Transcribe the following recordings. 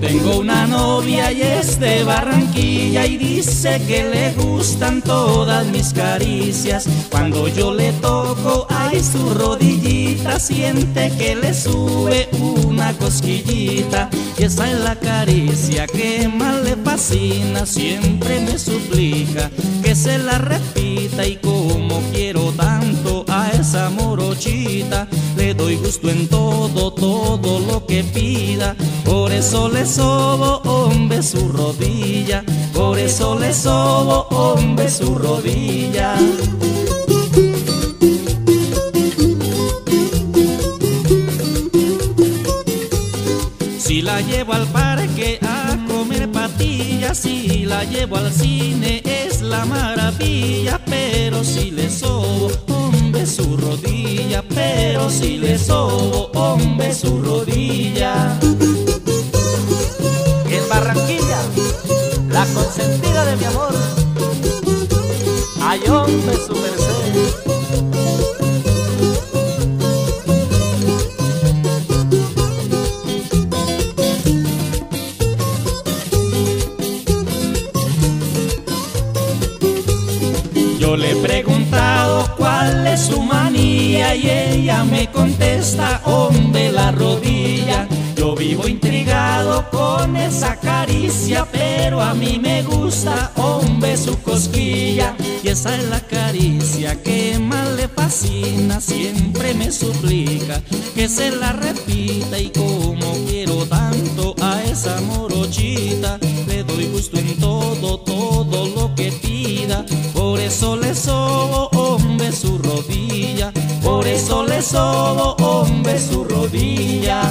tengo una novia y es de Barranquilla y dice que le gustan todas mis caricias. Cuando yo le toco, ay su rodillita, siente que le sube una cosquillita. Y esa es la caricia que más le fascina, siempre me suplica que se la repita y como quiero tanto morochita, le doy gusto en todo, todo lo que pida. Por eso le sobo, hombre, su rodilla. Por eso le sobo, hombre, su rodilla. Si la llevo al parque a comer patillas, si la llevo al cine es la maravilla, pero si le sobo, pero si le sobo, hombre, su rodilla. En Barranquilla, la consentida de mi amor, ay hombre su merced. Yo le he preguntado cuál es su y ella me contesta, hombre, la rodilla. Yo vivo intrigado con esa caricia, pero a mí me gusta, hombre, su cosquilla. Y esa es la caricia que más le fascina, siempre me suplica que se la repita y como quiero tanto a esa morochita, le doy gusto en todo, todo lo que pida. Por eso le le sobo, hombre, su rodilla.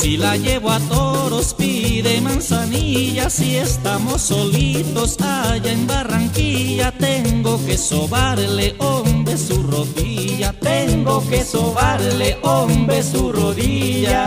Si la llevo a toros pide manzanilla, si estamos solitos allá en Barranquilla, tengo que sobarle hombre su rodilla, tengo que sobarle hombre su rodilla.